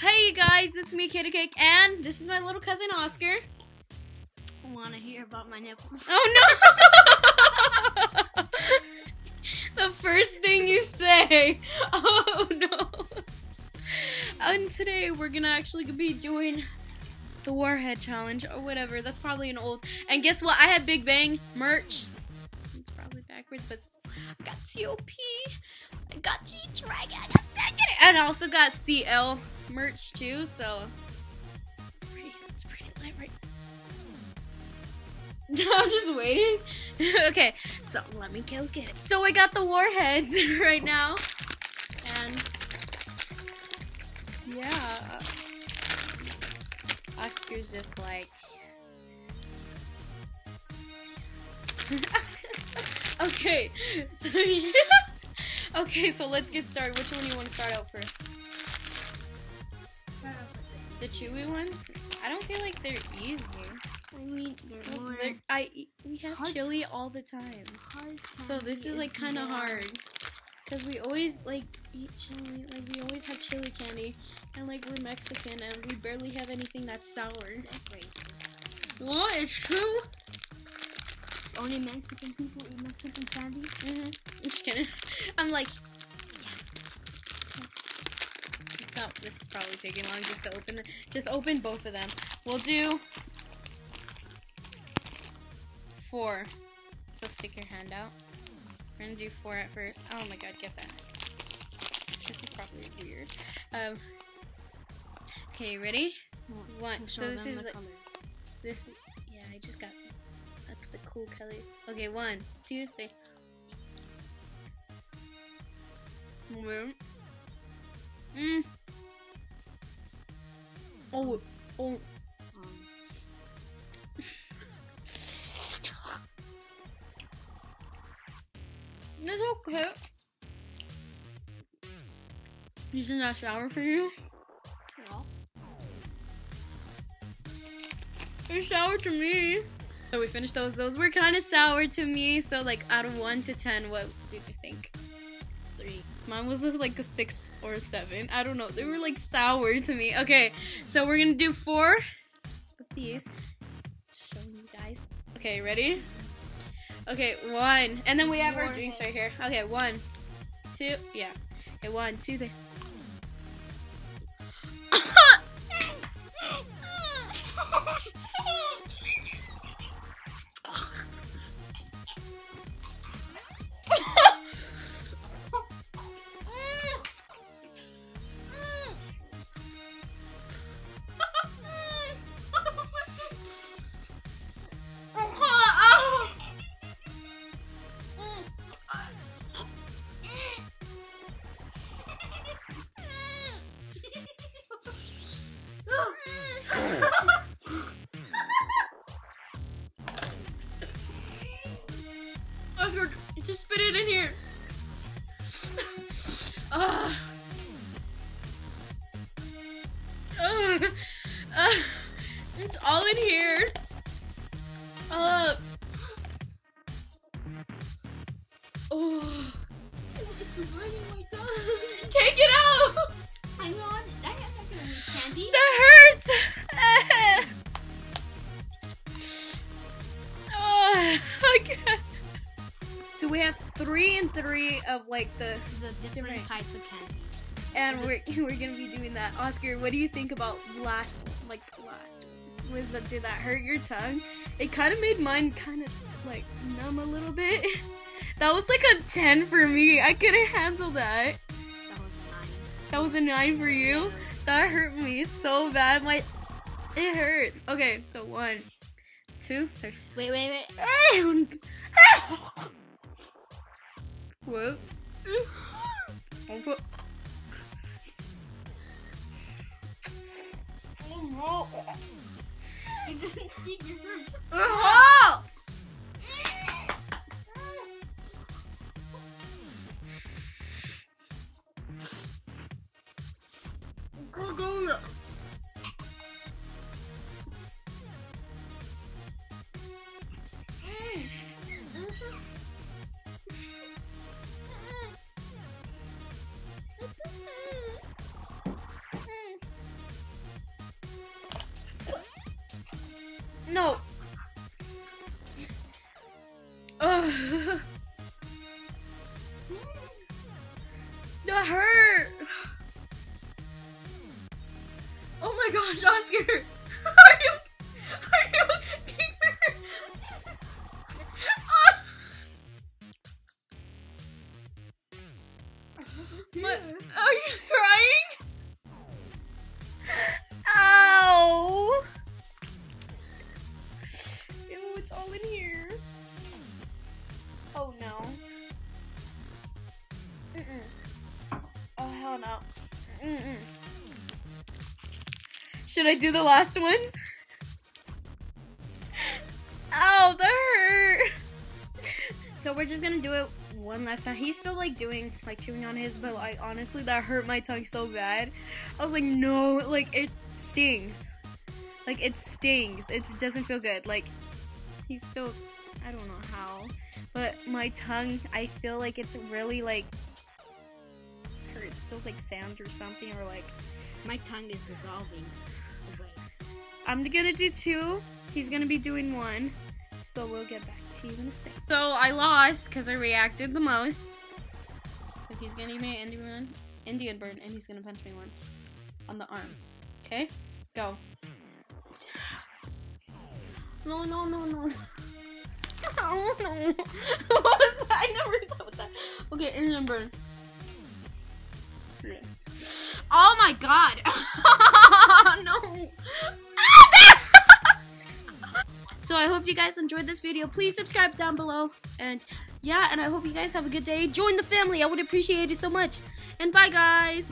Hey guys, it's me, Katie Cake, and this is my little cousin Oscar. I want to hear about my nipples? Oh no! the first thing you say. Oh no! And today we're gonna actually be doing the Warhead challenge or whatever. That's probably an old. And guess what? I have Big Bang merch. It's probably backwards, but I got TOP. I got G Dragon. I got. And I also got CL merch too. So it's pretty. It's pretty light right. I'm just waiting. okay, so let me go get it. So I got the warheads right now, and yeah, Oscar's just like. okay. okay, so let's get started. Which one do you want to start out first? Chewy ones? I don't feel like they're easy. I mean, they're more They're- I eat- we have Hard- chili all the time, so this is like kind of hard. Cause we always like eat chili, like we always have chili candy, and like we're Mexican and we barely have anything that's sour. What? It's true. Only Mexican people eat Mexican candy. Mm-hmm. I'm just kidding. I'm like, so this is probably taking long just to open. The, just open both of them. We'll do four. So stick your hand out. We're gonna do four at first. Oh my god, get that. This is probably weird. Um. Okay, ready? One. So this is this is yeah. I just got the cool colors. Okay, one, two, three. Mm. Mm. Oh, oh. Um, It's okay. Isn't that sour for you? well, They're sour to me. So we finished those. Those were kind of sour to me. So like out of one to ten, what did you think? Three. Mine was like a six or a seven. I don't know. They were like sour to me. Okay, so we're gonna do four of these. Show you guys. Okay, ready? Okay, one. And then we have our drinks right here. Okay, one, two, yeah. Okay, one, two, three. Ugh. Ugh. it's all in here. Uh. Oh. It's burning my tongue. Take it out. I know. That has nothing to do candy. That hurts. oh, okay. So we have three and three of like the The different Different. types of candy. And we're we're gonna be doing that. Oscar, what do you think about last like last? Was that did that hurt your tongue? It kind of made mine kind of like numb a little bit. That was like a ten for me. I couldn't handle that. That was a nine. That was a nine for you. That hurt me so bad. My it hurts. Okay, so one, two, three. Wait, wait, wait. What? Oh no. It doesn't stick your fruits. Oh! Uh-huh. No. Ugh. That hurt. Oh my gosh, Oscar. Are you are you okay? What? Are you crying? Mm-mm. Oh hell no. Mm-mm. Should I do the last ones? Ow, that hurt. So we're just gonna do it one last time. He's still like doing like chewing on his, but like honestly, that hurt my tongue so bad. I was like, no, like it stings. Like it stings. It doesn't feel good. Like he's still, I don't know how, but my tongue, I feel like it's really like feels like sand or something, or like My tongue is dissolving away. I'm gonna do two. He's gonna be doing one. So we'll get back to you in a second. So I lost because I reacted the most. So he's gonna give me an Indian, Indian bird and he's gonna punch me once on the arm. Okay? Go. No, no, no, no. Oh no. what was that? I never thought that. Okay, Indian bird. Oh my god. no. So I hope you guys enjoyed this video. Please subscribe down below. And yeah, and I hope you guys have a good day. Join the family. I would appreciate it so much. And bye guys.